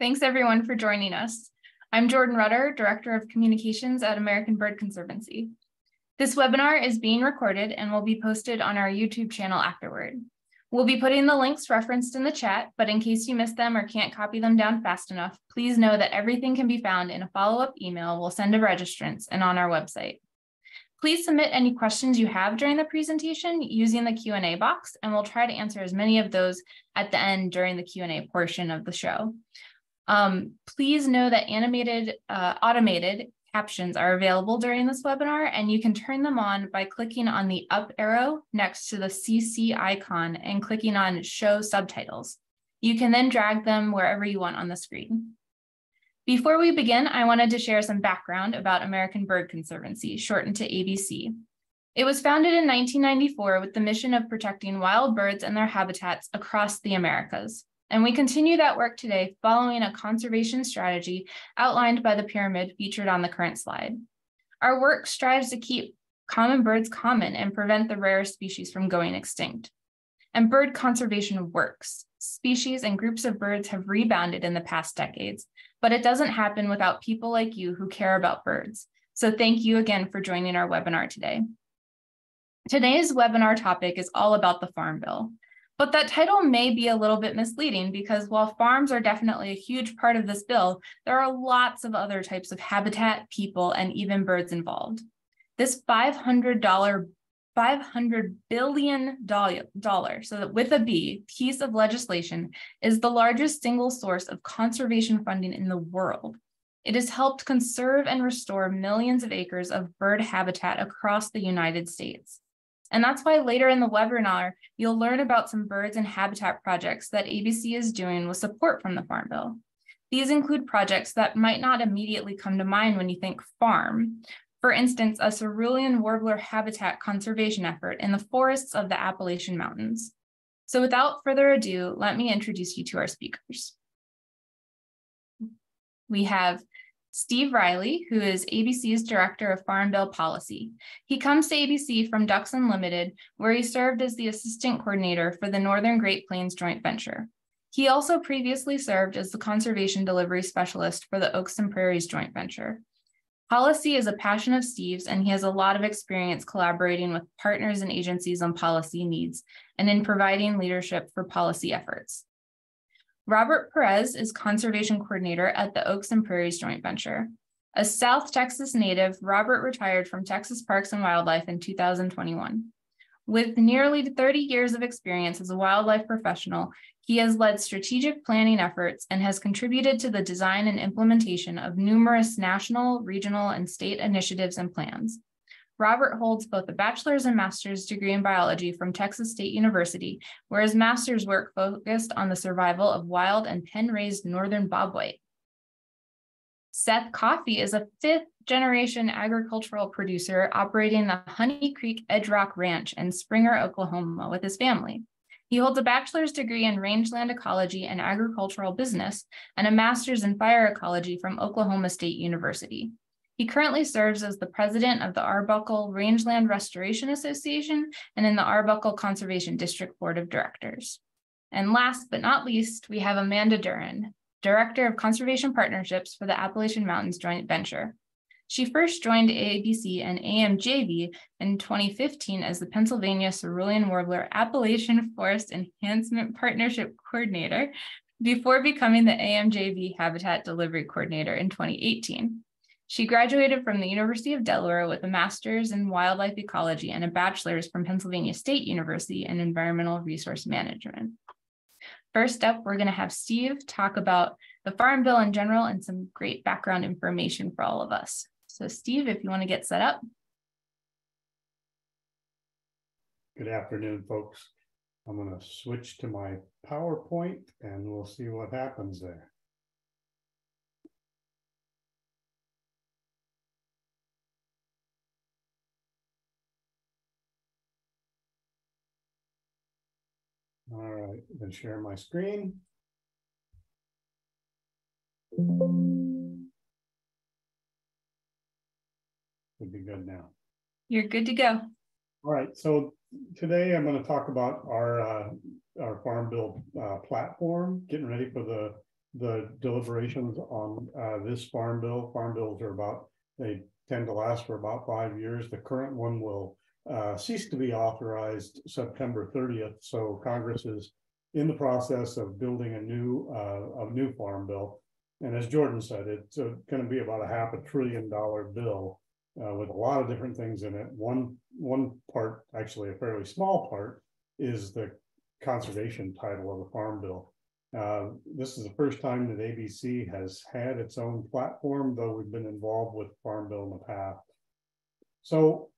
Thanks everyone for joining us. I'm Jordan Rutter, Director of Communications at American Bird Conservancy. This webinar is being recorded and will be posted on our YouTube channel afterward. We'll be putting the links referenced in the chat, but in case you missed them or can't copy them down fast enough, please know that everything can be found in a follow-up email we'll send to registrants and on our website. Please submit any questions you have during the presentation using the Q&A box, and we'll try to answer as many of those at the end during the Q&A portion of the show. Um, please know that animated, uh, automated captions are available during this webinar, and you can turn them on by clicking on the up arrow next to the CC icon and clicking on Show Subtitles. You can then drag them wherever you want on the screen. Before we begin, I wanted to share some background about American Bird Conservancy, shortened to ABC. It was founded in 1994 with the mission of protecting wild birds and their habitats across the Americas. And we continue that work today following a conservation strategy outlined by the pyramid featured on the current slide. Our work strives to keep common birds common and prevent the rare species from going extinct. And bird conservation works. Species and groups of birds have rebounded in the past decades, but it doesn't happen without people like you who care about birds. So thank you again for joining our webinar today. Today's webinar topic is all about the Farm Bill. But that title may be a little bit misleading because while farms are definitely a huge part of this bill, there are lots of other types of habitat, people, and even birds involved. This $500 $500 billion, so that with a B, piece of legislation is the largest single source of conservation funding in the world. It has helped conserve and restore millions of acres of bird habitat across the United States. And that's why later in the webinar, you'll learn about some birds and habitat projects that ABC is doing with support from the Farm Bill. These include projects that might not immediately come to mind when you think farm. For instance, a cerulean warbler habitat conservation effort in the forests of the Appalachian Mountains. So without further ado, let me introduce you to our speakers. We have Steve Riley, who is ABC's Director of Farm Bill Policy. He comes to ABC from Ducks Unlimited, where he served as the Assistant Coordinator for the Northern Great Plains Joint Venture. He also previously served as the Conservation Delivery Specialist for the Oaks and Prairies Joint Venture. Policy is a passion of Steve's, and he has a lot of experience collaborating with partners and agencies on policy needs and in providing leadership for policy efforts. Robert Perez is Conservation Coordinator at the Oaks and Prairies Joint Venture. A South Texas native, Robert retired from Texas Parks and Wildlife in 2021. With nearly 30 years of experience as a wildlife professional, he has led strategic planning efforts and has contributed to the design and implementation of numerous national, regional, and state initiatives and plans. Robert holds both a bachelor's and master's degree in biology from Texas State University, where his master's work focused on the survival of wild and pen-raised northern bobwhite. Seth Coffey is a fifth generation agricultural producer operating the Honey Creek Edgerock Ranch in Springer, Oklahoma with his family. He holds a bachelor's degree in rangeland ecology and agricultural business and a master's in fire ecology from Oklahoma State University. He currently serves as the president of the Arbuckle Rangeland Restoration Association and in the Arbuckle Conservation District Board of Directors. And last but not least, we have Amanda Duren, Director of Conservation Partnerships for the Appalachian Mountains Joint Venture. She first joined ABC and AMJV in 2015 as the Pennsylvania Cerulean Warbler Appalachian Forest Enhancement Partnership Coordinator before becoming the AMJV Habitat Delivery Coordinator in 2018. She graduated from the University of Delaware with a master's in wildlife ecology and a bachelor's from Pennsylvania State University in environmental resource management. First up, we're going to have Steve talk about the Farm Bill in general and some great background information for all of us. So Steve, if you want to get set up. Good afternoon, folks. I'm going to switch to my PowerPoint and we'll see what happens there. All right, then share my screen. Should be good now. You're good to go. All right, so today I'm going to talk about our uh, our Farm Bill uh, platform, getting ready for the the deliberations on uh, this farm bill. Farm bills are about, they tend to last for about five years. The current one will uh, cease to be authorized September thirtieth. So Congress is in the process of building a new, uh, a new farm bill. And as Jordan said, it's uh, going to be about a half a trillion dollar bill uh, with a lot of different things in it. One, one part, actually a fairly small part, is the conservation title of the farm bill. Uh, this is the first time that ABC has had its own platform, though we've been involved with Farm Bill in the past. So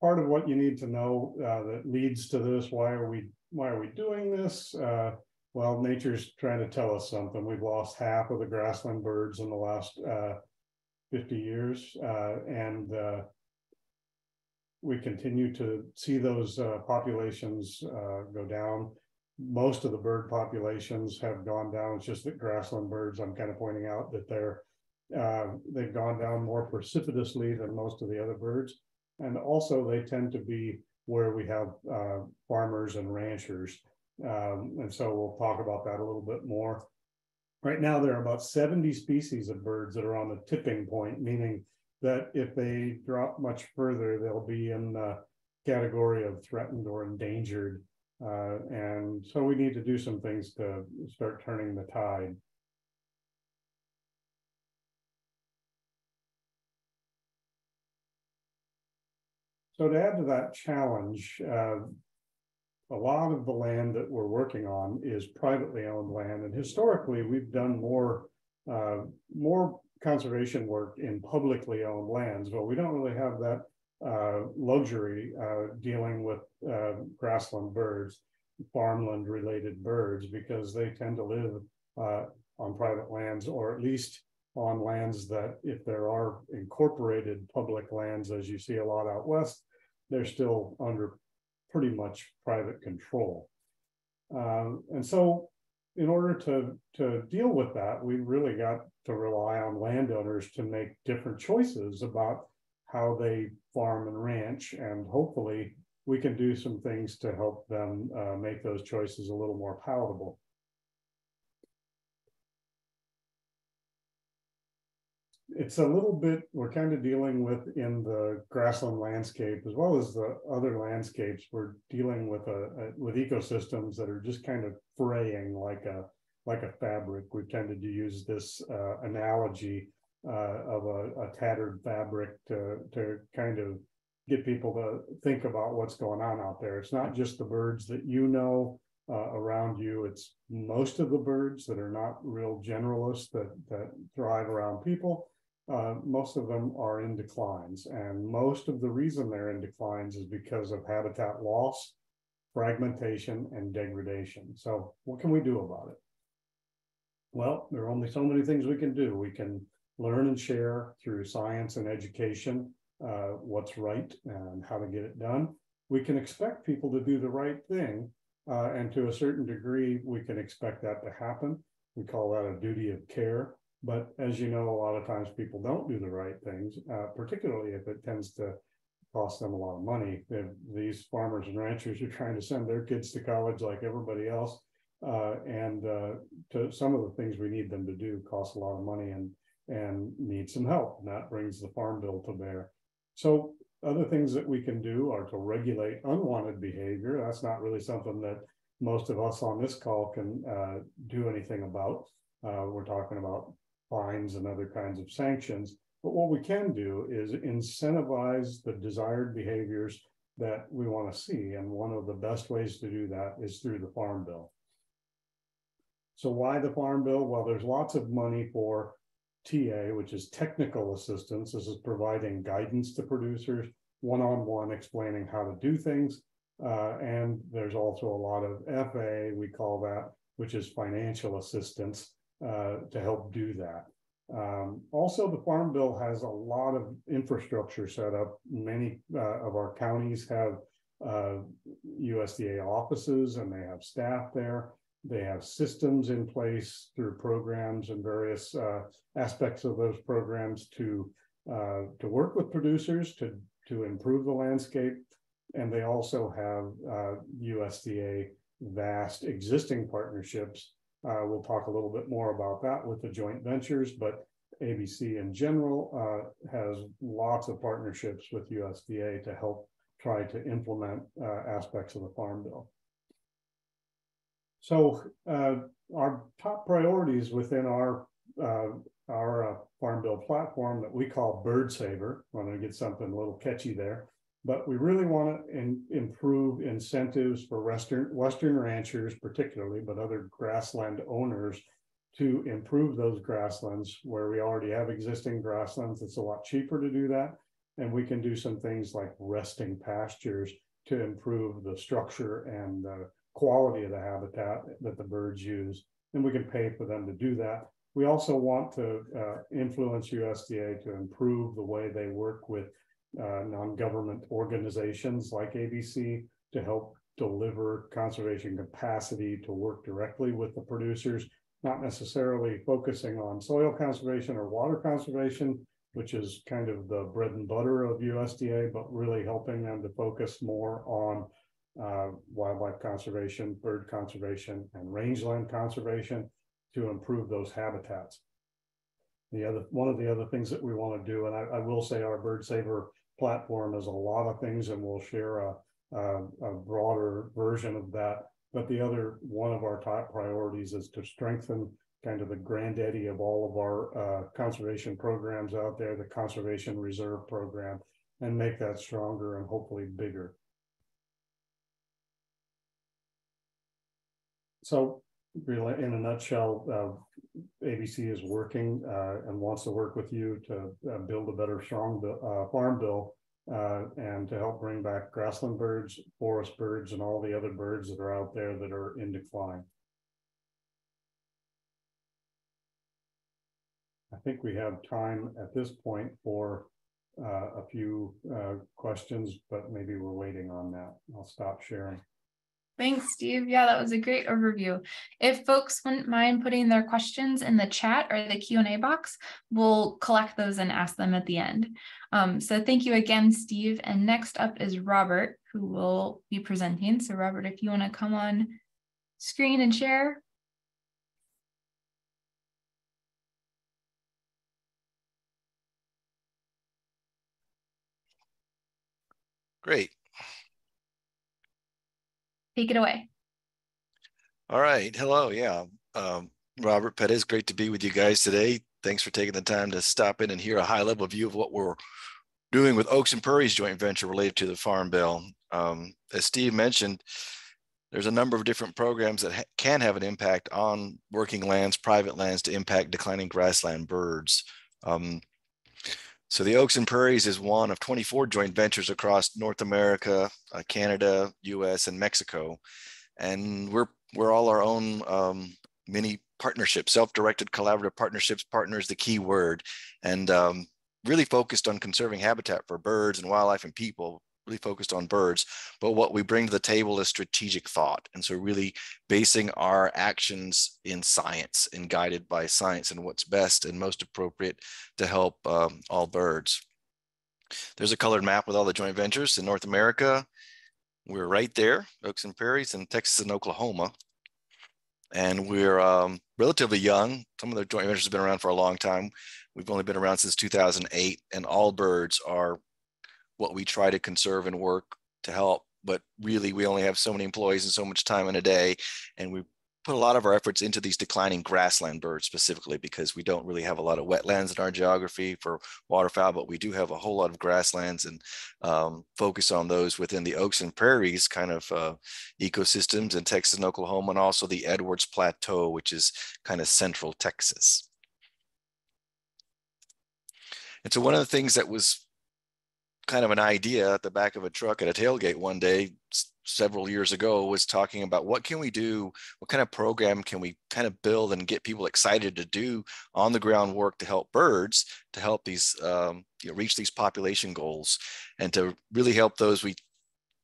part of what you need to know uh, that leads to this, why are we why are we doing this? Uh, well, nature's trying to tell us something. We've lost half of the grassland birds in the last uh, 50 years, uh, and uh, we continue to see those populations go down most of the bird populations have gone down. It's just that grassland birds, I'm kind of pointing out that they're uh, they've gone down more precipitously than most of the other birds. And also they tend to be where we have uh, farmers and ranchers. Um, and so we'll talk about that a little bit more. Right now, there are about 70 species of birds that are on the tipping point, meaning that if they drop much further, they'll be in the category of threatened or endangered uh, and so we need to do some things to start turning the tide. So to add to that challenge, uh, a lot of the land that we're working on is privately owned land, and historically we've done more uh, more conservation work in publicly owned lands, but we don't really have that uh, luxury uh, dealing with uh, grassland birds, farmland related birds, because they tend to live uh, on private lands or at least on lands that if there are incorporated public lands, as you see a lot out west, they're still under pretty much private control. Um, and so in order to, to deal with that, we really got to rely on landowners to make different choices about how they farm and ranch, and hopefully we can do some things to help them uh, make those choices a little more palatable. It's a little bit, we're kind of dealing with in the grassland landscape as well as the other landscapes. We're dealing with a, a with ecosystems that are just kind of fraying like a like a fabric. We've tended to use this uh, analogy uh, of a, a, tattered fabric to, to kind of get people to think about what's going on out there. It's not just the birds that you know uh, around you. It's most of the birds that are not real generalists that, that thrive around people. Uh, most of them are in declines. And most of the reason they're in declines is because of habitat loss, fragmentation, and degradation. So what can we do about it? Well, there are only so many things we can do. We can learn and share through science and education uh, what's right and how to get it done. We can expect people to do the right thing. Uh, and to a certain degree, we can expect that to happen. We call that a duty of care. But as you know, a lot of times people don't do the right things, uh, particularly if it tends to cost them a lot of money. If these farmers and ranchers are trying to send their kids to college like everybody else. Uh, and uh, to some of the things we need them to do cost a lot of money. And and need some help. And that brings the farm bill to bear. So other things that we can do are to regulate unwanted behavior. That's not really something that most of us on this call can uh, do anything about. Uh, we're talking about fines and other kinds of sanctions. But what we can do is incentivize the desired behaviors that we want to see. And one of the best ways to do that is through the Farm Bill. So why the Farm Bill? Well, there's lots of money for TA, which is technical assistance. This is providing guidance to producers, one on one, explaining how to do things. Uh, and there's also a lot of FA, we call that, which is financial assistance uh, to help do that. Um, also, the Farm Bill has a lot of infrastructure set up. Many uh, of our counties have USDA uh, offices and they have staff there. They have systems in place through programs and various uh, aspects of those programs to uh, to work with producers to to improve the landscape, and they also have uh, USDA vast existing partnerships Uh, we'll talk a little bit more about that with the joint ventures, but ABC in general uh, has lots of partnerships with USDA to help try to implement uh, aspects of the Farm Bill. So uh, our top priorities within our uh, our uh, Farm Bill platform that we call Bird Saver. I'm going to get something a little catchy there, but we really want to in, improve incentives for Western Western ranchers, particularly, but other grassland owners to improve those grasslands where we already have existing grasslands. It's a lot cheaper to do that. And we can do some things like resting pastures to improve the structure and the quality of the habitat that the birds use. And we can pay for them to do that. We also want to uh, influence USDA to improve the way they work with uh, non-government organizations like ABC to help deliver conservation capacity to work directly with the producers not necessarily focusing on soil conservation or water conservation, which is kind of the bread and butter of USDA, but really helping them to focus more on uh, wildlife conservation, bird conservation, and rangeland conservation to improve those habitats. The other one of the other things that we want to do, and I, I will say our Bird Saver platform is a lot of things, and we'll share a, a, a broader version of that but the other one of our top priorities is to strengthen kind of the granddaddy of all of our uh, conservation programs out there, the Conservation Reserve Program, and make that stronger and hopefully bigger. So, really, in a nutshell, uh, ABC is working uh, and wants to work with you to uh, build a better, strong uh, farm bill uh, and to help bring back grassland birds, forest birds, and all the other birds that are out there that are in decline. I think we have time at this point for uh, a few questions, but maybe we're waiting on that. I'll stop sharing. Thanks, Steve. Yeah, that was a great overview. If folks wouldn't mind putting their questions in the chat or the Q&A box, we'll collect those and ask them at the end. Um, so thank you again, Steve. And next up is Robert, who will be presenting. So Robert, if you want to come on screen and share. Great. Take it away. All right. Hello. Yeah. Um, Robert Perez, great to be with you guys today. Thanks for taking the time to stop in and hear a high level view of what we're doing with Oaks and Prairies joint venture related to the Farm Bill. Um, as Steve mentioned, there's a number of different programs that ha can have an impact on working lands, private lands to impact declining grassland birds. Um, so the Oaks and Prairies is one of 24 joint ventures across North America, uh, Canada, US, and Mexico. And we're, we're all our own um, mini partnerships, self-directed collaborative partnerships, partners, the key word, and um, really focused on conserving habitat for birds and wildlife and people really focused on birds, but what we bring to the table is strategic thought. And so really basing our actions in science and guided by science and what's best and most appropriate to help um, all birds. There's a colored map with all the joint ventures in North America. We're right there, Oaks and Prairies in Texas and Oklahoma. And we're um, relatively young. Some of the joint ventures have been around for a long time. We've only been around since 2008 and all birds are what we try to conserve and work to help. But really, we only have so many employees and so much time in a day. And we put a lot of our efforts into these declining grassland birds specifically because we don't really have a lot of wetlands in our geography for waterfowl, but we do have a whole lot of grasslands and um, focus on those within the oaks and prairies kind of uh, ecosystems in Texas and Oklahoma, and also the Edwards Plateau, which is kind of central Texas. And so one of the things that was kind of an idea at the back of a truck at a tailgate one day several years ago was talking about what can we do what kind of program can we kind of build and get people excited to do on the ground work to help birds to help these um, you know, reach these population goals and to really help those we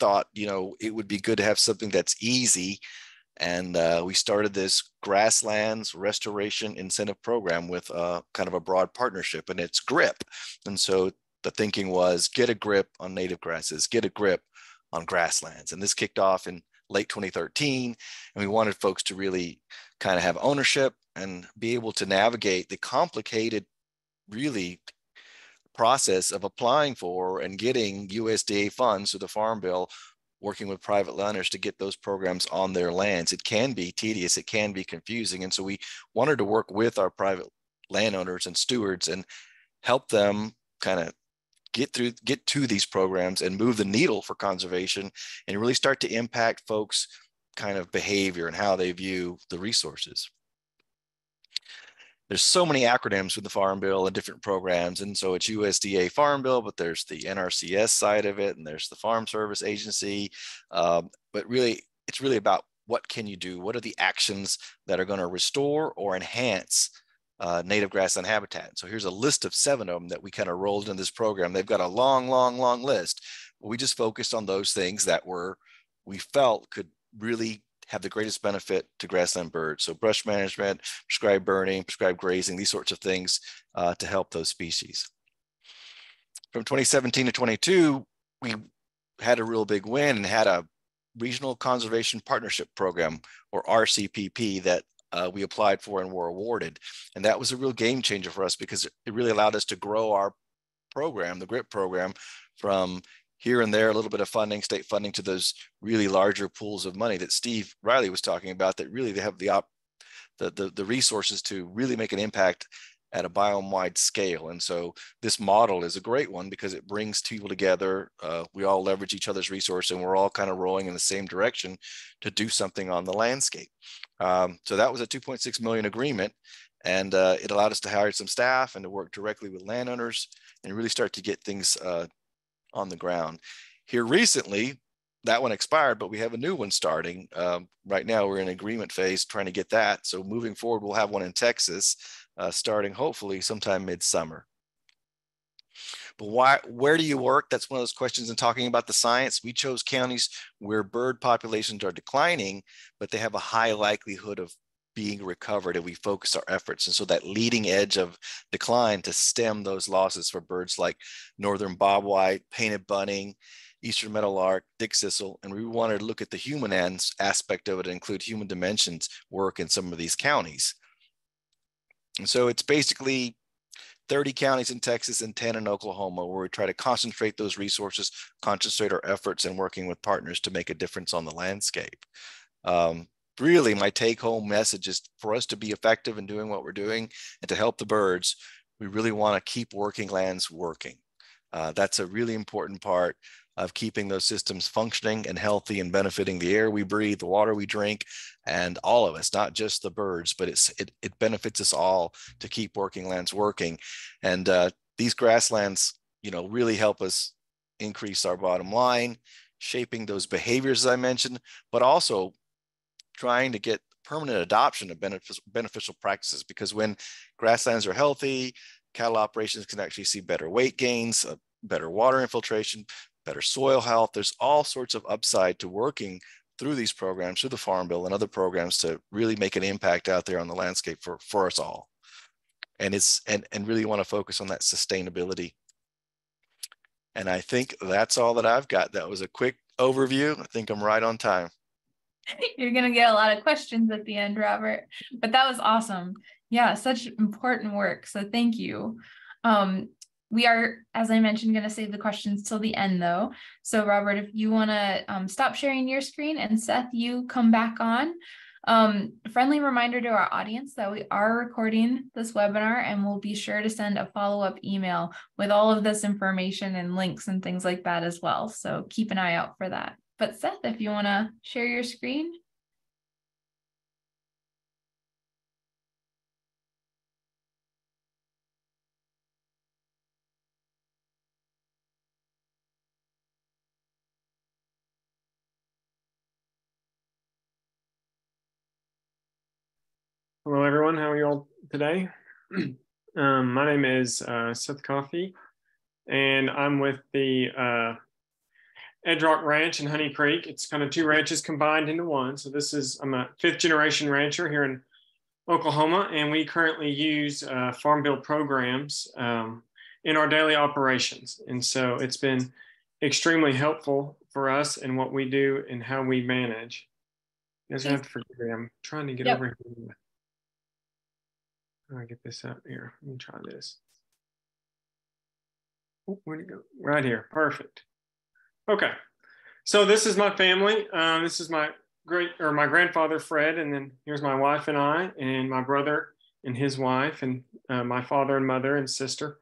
thought you know it would be good to have something that's easy. And uh, we started this grasslands restoration incentive program with uh, kind of a broad partnership and it's grip. And so the thinking was get a grip on native grasses, get a grip on grasslands. And this kicked off in late 2013. And we wanted folks to really kind of have ownership and be able to navigate the complicated, really process of applying for and getting USDA funds through the Farm Bill, working with private landowners to get those programs on their lands. It can be tedious, it can be confusing. And so we wanted to work with our private landowners and stewards and help them kind of get through get to these programs and move the needle for conservation and really start to impact folks kind of behavior and how they view the resources. There's so many acronyms with the farm bill and different programs and so it's usda farm bill but there's the nrcs side of it and there's the farm service agency. Um, but really it's really about what can you do? What are the actions that are going to restore or enhance uh, native grassland habitat. So here's a list of seven of them that we kind of rolled in this program. They've got a long, long, long list. We just focused on those things that were, we felt could really have the greatest benefit to grassland birds. So brush management, prescribed burning, prescribed grazing, these sorts of things uh, to help those species. From 2017 to 22, we had a real big win and had a regional conservation partnership program or RCPP that uh, we applied for and were awarded. And that was a real game changer for us because it really allowed us to grow our program, the GRIP program, from here and there, a little bit of funding, state funding, to those really larger pools of money that Steve Riley was talking about that really they have the, op, the, the, the resources to really make an impact at a biome-wide scale. And so this model is a great one because it brings people together. Uh, we all leverage each other's resource and we're all kind of rowing in the same direction to do something on the landscape. Um, so that was a 2.6 million agreement and uh, it allowed us to hire some staff and to work directly with landowners and really start to get things uh, on the ground. Here recently, that one expired, but we have a new one starting. Um, right now, we're in agreement phase trying to get that. So moving forward, we'll have one in Texas uh, starting hopefully sometime midsummer. But why, where do you work? That's one of those questions in talking about the science. We chose counties where bird populations are declining, but they have a high likelihood of being recovered and we focus our efforts. And so that leading edge of decline to stem those losses for birds like northern bobwhite, painted bunting, eastern meadowlark, dick dickcissel, and we wanted to look at the human aspect of it and include human dimensions work in some of these counties. And so it's basically 30 counties in Texas and 10 in Oklahoma where we try to concentrate those resources, concentrate our efforts in working with partners to make a difference on the landscape. Um, really, my take home message is for us to be effective in doing what we're doing and to help the birds, we really want to keep working lands working. Uh, that's a really important part of keeping those systems functioning and healthy and benefiting the air we breathe, the water we drink, and all of us, not just the birds, but it's, it, it benefits us all to keep working lands working. And uh, these grasslands, you know, really help us increase our bottom line, shaping those behaviors, as I mentioned, but also trying to get permanent adoption of beneficial practices because when grasslands are healthy, cattle operations can actually see better weight gains, uh, better water infiltration, better soil health. There's all sorts of upside to working through these programs, through the Farm Bill and other programs to really make an impact out there on the landscape for, for us all. And it's and, and really want to focus on that sustainability. And I think that's all that I've got. That was a quick overview. I think I'm right on time. You're going to get a lot of questions at the end, Robert, but that was awesome. Yeah, such important work. So thank you. Um, we are, as I mentioned, going to save the questions till the end though. So Robert, if you want to um, stop sharing your screen and Seth, you come back on. Um, friendly reminder to our audience that we are recording this webinar and we'll be sure to send a follow-up email with all of this information and links and things like that as well. So keep an eye out for that. But Seth, if you want to share your screen. Hello, everyone. How are you all today? um, my name is uh, Seth Coffey, and I'm with the uh, Edgerock Ranch in Honey Creek. It's kind of two ranches combined into one. So this is, I'm a fifth generation rancher here in Oklahoma, and we currently use uh, Farm Bill programs um, in our daily operations. And so it's been extremely helpful for us in what we do and how we manage. You guys have to forgive me. I'm trying to get Yep. over here. I get this up here? Let me try this. Oh, where'd it go? Right here. Perfect. Okay. So this is my family. Um, this is my great or my grandfather Fred, and then here's my wife and I, and my brother and his wife, and uh, my father and mother and sister,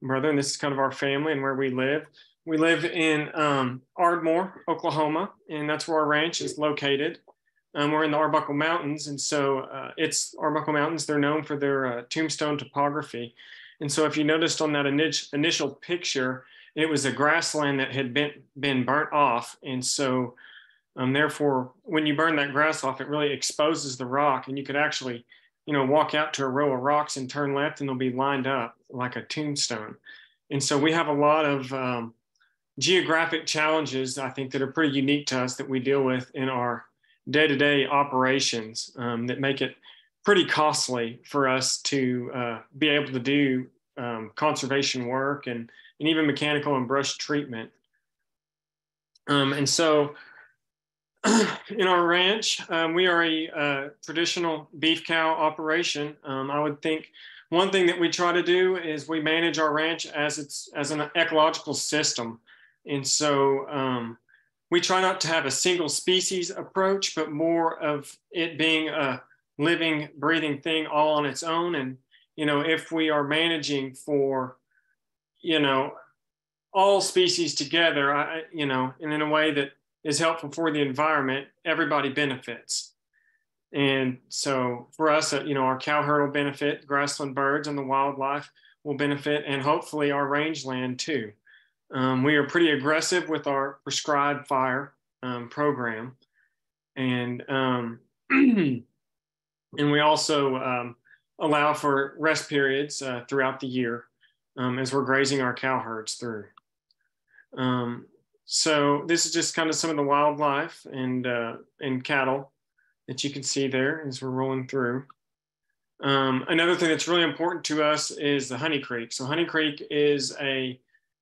and brother. And this is kind of our family and where we live. We live in um, Ardmore, Oklahoma, and that's where our ranch is located. Um, we're in the Arbuckle Mountains, and so uh, it's Arbuckle Mountains. They're known for their uh, tombstone topography, and so if you noticed on that init- initial picture, it was a grassland that had been been burnt off, and so um, therefore, when you burn that grass off, it really exposes the rock, and you could actually, you know, walk out to a row of rocks and turn left, and they'll be lined up like a tombstone. And so we have a lot of um, geographic challenges, I think, that are pretty unique to us that we deal with in our day-to-day operations um, that make it pretty costly for us to uh, be able to do um, conservation work and, and even mechanical and brush treatment. Um, and so in our ranch, um, we are a uh, traditional beef cow operation. Um, I would think one thing that we try to do is we manage our ranch as it's as an ecological system. And so um, we try not to have a single species approach, but more of it being a living, breathing thing all on its own. And, you know, if we are managing for, you know, all species together, I, you know, and in a way that is helpful for the environment, everybody benefits. And so for us, uh, you know, our cow herd will benefit, grassland birds and the wildlife will benefit, and hopefully our rangeland too. Um, we are pretty aggressive with our prescribed fire um, program, and um, and we also um, allow for rest periods uh, throughout the year um, as we're grazing our cow herds through. Um, so this is just kind of some of the wildlife and uh, and cattle that you can see there as we're rolling through. Another thing that's really important to us is the Honey Creek. So Honey Creek is a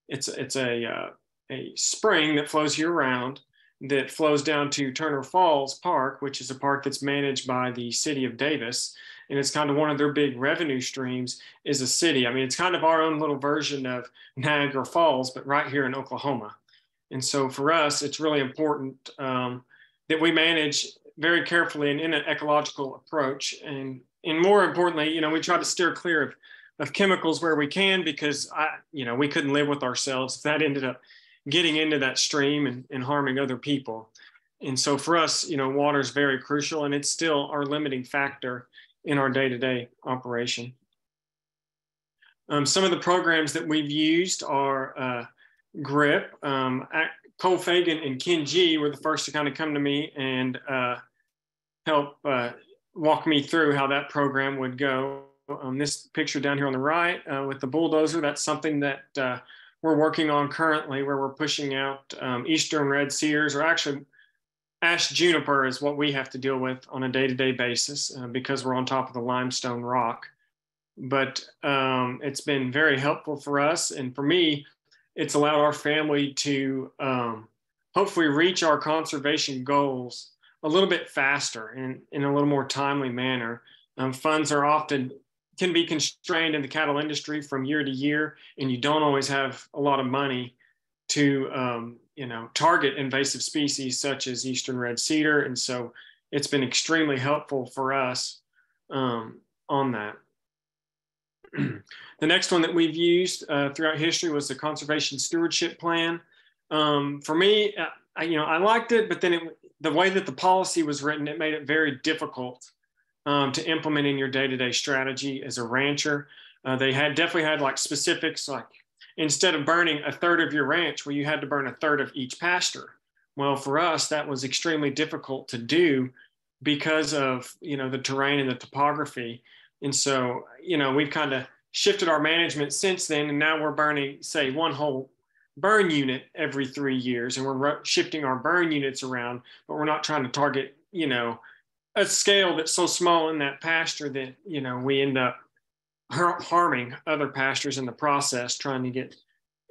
it's it's a uh, a spring that flows year round that flows down to Turner Falls Park, which is a park that's managed by the city of Davis. And it's kind of one of their big revenue streams is a city. I mean, it's kind of our own little version of Niagara Falls, but right here in Oklahoma. And so for us, it's really important um, that we manage very carefully and in an ecological approach. And, and more importantly, you know, we try to steer clear of, of chemicals where we can because I, you know, we couldn't live with ourselves if that ended up getting into that stream and, and harming other people. And so for us, you know, water is very crucial and it's still our limiting factor in our day-to-day operation. Um, some of the programs that we've used are uh, GRIP. Um, Cole Fagan and Ken G were the first to kind of come to me and uh, help uh, walk me through how that program would go. Um, this picture down here on the right uh, with the bulldozer, that's something that uh, we're working on currently where we're pushing out um, eastern red cedars or actually Ashe juniper is what we have to deal with on a day-to-day basis uh, because we're on top of the limestone rock. But um, it's been very helpful for us and for me it's allowed our family to um, hopefully reach our conservation goals a little bit faster and in a little more timely manner. Um, funds are often can be constrained in the cattle industry from year to year and you don't always have a lot of money to um, you know target invasive species such as eastern red cedar. And so it's been extremely helpful for us um, on that. The next one that we've used uh, throughout history was the conservation stewardship plan. Um, for me uh, I, you know i liked it but then it, the way that the policy was written it made it very difficult um, to implement in your day-to-day strategy as a rancher. Uh, they had definitely had like specifics like instead of burning a third of your ranch where you had to burn a third of each pasture. Well for us that was extremely difficult to do because of you know the terrain and the topography. And so you know we've kind of shifted our management since then and now we're burning say one whole burn unit every three years and we're shifting our burn units around but we're not trying to target you know a scale that's so small in that pasture that you know we end up harming other pastures in the process, trying to get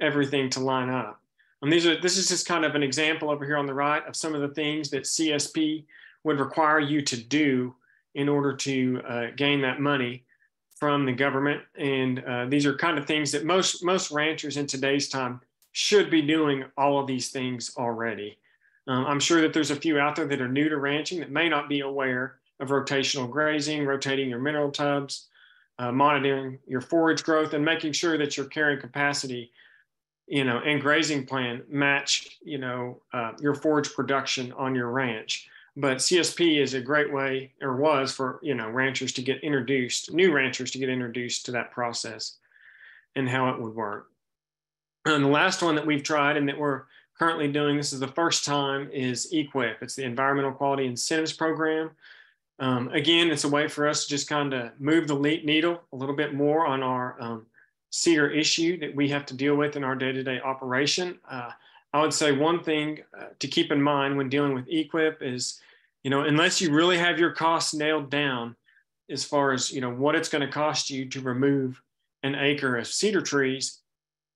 everything to line up. And these are this is just kind of an example over here on the right of some of the things that CSP would require you to do in order to uh, gain that money from the government. And uh, these are kind of things that most most ranchers in today's time should be doing all of these things already. Um, I'm sure that there's a few out there that are new to ranching that may not be aware of rotational grazing, rotating your mineral tubs, uh, monitoring your forage growth, and making sure that your carrying capacity, you know, and grazing plan match, you know, uh, your forage production on your ranch. But CSP is a great way, or was for you know ranchers to get introduced, new ranchers to get introduced to that process and how it would work. And the last one that we've tried and that we're currently doing, this is the first time, is EQIP. It's the Environmental Quality Incentives Program. Um, again, it's a way for us to just kind of move the needle a little bit more on our um, cedar issue that we have to deal with in our day-to-day operation. Uh, I would say one thing uh, to keep in mind when dealing with EQIP is, you know, unless you really have your costs nailed down as far as, you know, what it's going to cost you to remove an acre of cedar trees,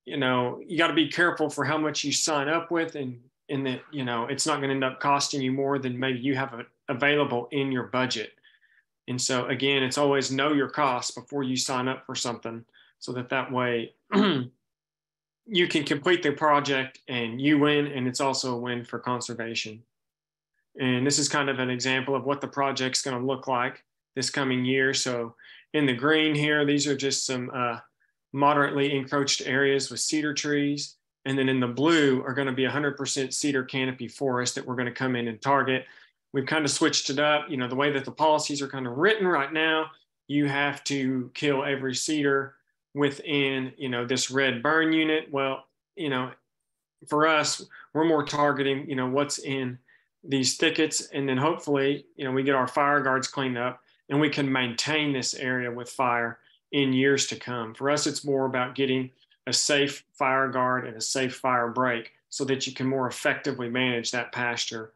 you know, you got to be careful for how much you sign up with and and that, you know, it's not going to end up costing you more than maybe you have a, available in your budget. And so again, it's always know your costs before you sign up for something so that that way you can complete the project and you win and it's also a win for conservation. And this is kind of an example of what the project's going to look like this coming year. So in the green here, these are just some uh, moderately encroached areas with cedar trees. And then in the blue are going to be 100% cedar canopy forest that we're going to come in and target. We've kind of switched it up. You know, the way that the policies are kind of written right now, you have to kill every cedar within, you know, this red burn unit. Well, you know, for us, we're more targeting, you know, what's in these thickets. And then hopefully, you know, we get our fire guards cleaned up and we can maintain this area with fire in years to come. For us, it's more about getting a safe fire guard and a safe fire break so that you can more effectively manage that pasture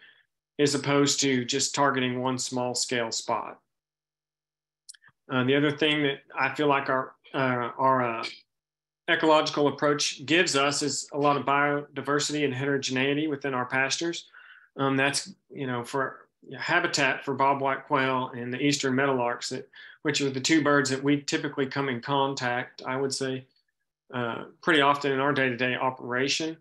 as opposed to just targeting one small scale spot. Uh, the other thing that I feel like our, uh, our uh, ecological approach gives us is a lot of biodiversity and heterogeneity within our pastures. Um, that's, you know, for habitat for bobwhite quail and the eastern meadowlarks that which are the two birds that we typically come in contact, I would say, uh, pretty often in our day-to-day operation.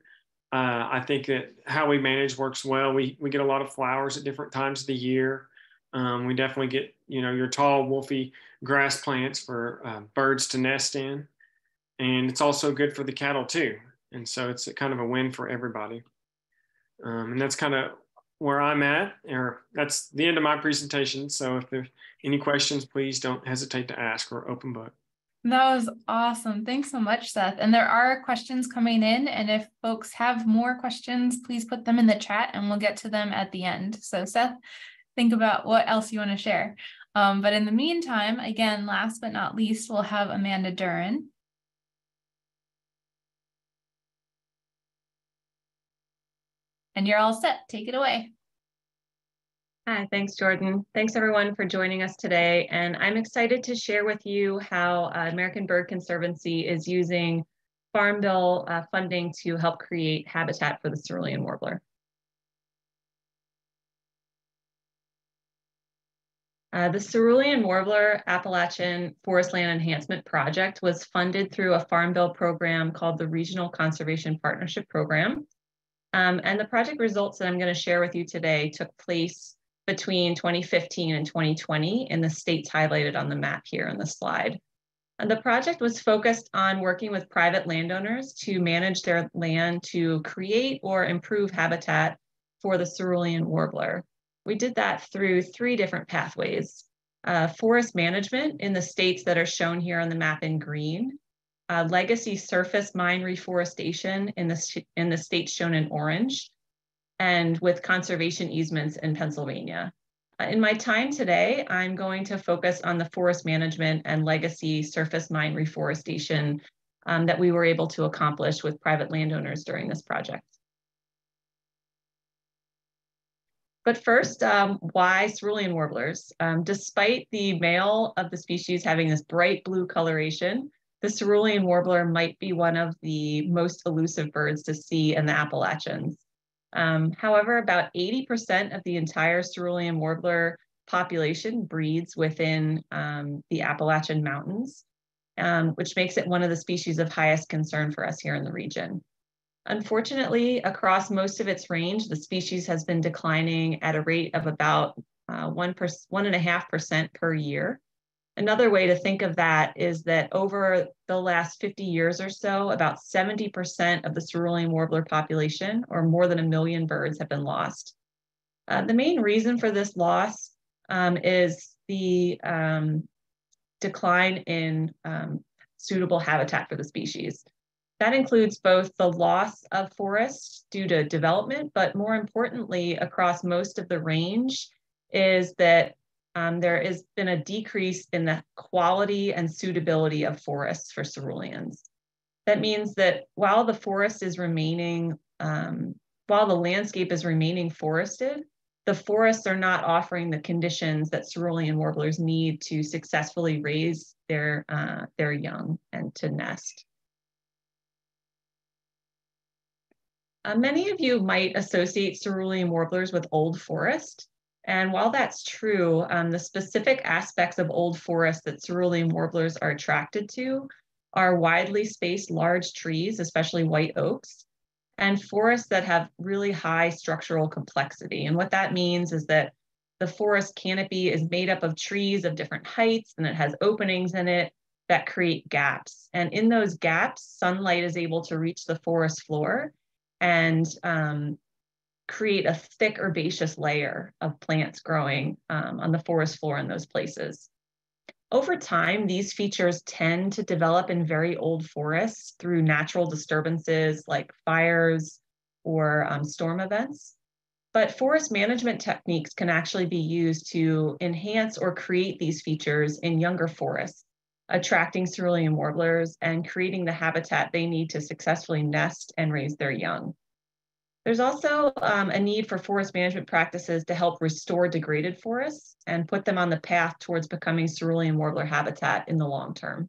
Uh, I think that how we manage works well. We, we get a lot of flowers at different times of the year. Um, we definitely get, you know, your tall wolfy grass plants for uh, birds to nest in. And it's also good for the cattle too. And so it's kind of a win for everybody. Um, and that's kind of where I'm at, or that's the end of my presentation. So if there's any questions, please don't hesitate to ask or open book. That was awesome. Thanks so much, Seth. And there are questions coming in. And if folks have more questions, please put them in the chat and we'll get to them at the end. So, Seth, think about what else you want to share. Um, but in the meantime, again, last but not least, we'll have Amanda Duren. And you're all set. Take it away. Hi, thanks, Jordan. Thanks, everyone, for joining us today. And I'm excited to share with you how uh, American Bird Conservancy is using Farm Bill uh, funding to help create habitat for the cerulean warbler. Uh, the Cerulean Warbler Appalachian Forest Land Enhancement Project was funded through a Farm Bill program called the Regional Conservation Partnership Program. Um, and the project results that I'm going to share with you today took place between 2015 and 2020 in the states highlighted on the map here on the slide. And the project was focused on working with private landowners to manage their land to create or improve habitat for the cerulean warbler. We did that through three different pathways. Uh, forest management in the states that are shown here on the map in green, uh, legacy surface mine reforestation in the, in the states shown in orange, and with conservation easements in Pennsylvania. Uh, in my time today, I'm going to focus on the forest management and legacy surface mine reforestation um, that we were able to accomplish with private landowners during this project. But first, um, why cerulean warblers? Um, despite the male of the species having this bright blue coloration, the cerulean warbler might be one of the most elusive birds to see in the Appalachians. Um, however, about 80% of the entire cerulean warbler population breeds within um, the Appalachian Mountains, um, which makes it one of the species of highest concern for us here in the region. Unfortunately, across most of its range, the species has been declining at a rate of about uh, 1%, 1.5% per year. Another way to think of that is that over the last 50 years or so, about 70% of the cerulean warbler population, or more than a million birds, have been lost. Uh, the main reason for this loss um, is the um, decline in um, suitable habitat for the species. That includes both the loss of forests due to development, but more importantly, across most of the range, is that um, there has been a decrease in the quality and suitability of forests for ceruleans. That means that while the forest is remaining, um, while the landscape is remaining forested, the forests are not offering the conditions that cerulean warblers need to successfully raise their, uh, their young and to nest. Uh, many of you might associate cerulean warblers with old forest. And while that's true, um, the specific aspects of old forest that cerulean warblers are attracted to are widely spaced large trees, especially white oaks, and forests that have really high structural complexity. And what that means is that the forest canopy is made up of trees of different heights and it has openings in it that create gaps. And in those gaps, sunlight is able to reach the forest floor and um, create a thick herbaceous layer of plants growing um, on the forest floor in those places. Over time, these features tend to develop in very old forests through natural disturbances like fires or um, storm events. But forest management techniques can actually be used to enhance or create these features in younger forests attracting cerulean warblers and creating the habitat they need to successfully nest and raise their young. There's also um, a need for forest management practices to help restore degraded forests and put them on the path towards becoming cerulean warbler habitat in the long term.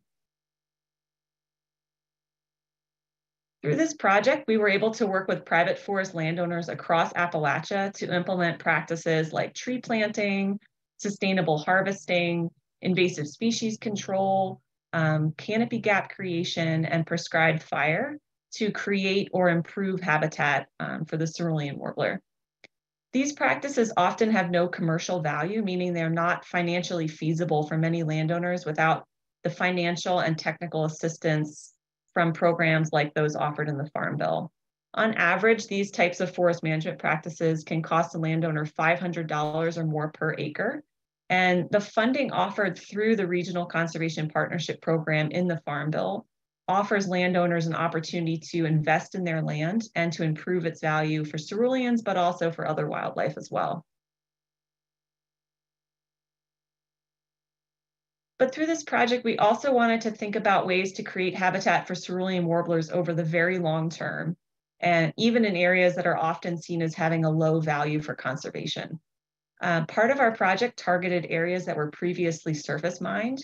Through this project, we were able to work with private forest landowners across Appalachia to implement practices like tree planting, sustainable harvesting, invasive species control, um, canopy gap creation, and prescribed fire to create or improve habitat um, for the cerulean warbler. These practices often have no commercial value, meaning they're not financially feasible for many landowners without the financial and technical assistance from programs like those offered in the Farm Bill. On average, these types of forest management practices can cost a landowner $500 or more per acre, and the funding offered through the Regional Conservation Partnership Program in the Farm Bill offers landowners an opportunity to invest in their land and to improve its value for ceruleans, but also for other wildlife as well. But through this project, we also wanted to think about ways to create habitat for cerulean warblers over the very long term, and even in areas that are often seen as having a low value for conservation. Uh, part of our project targeted areas that were previously surface mined.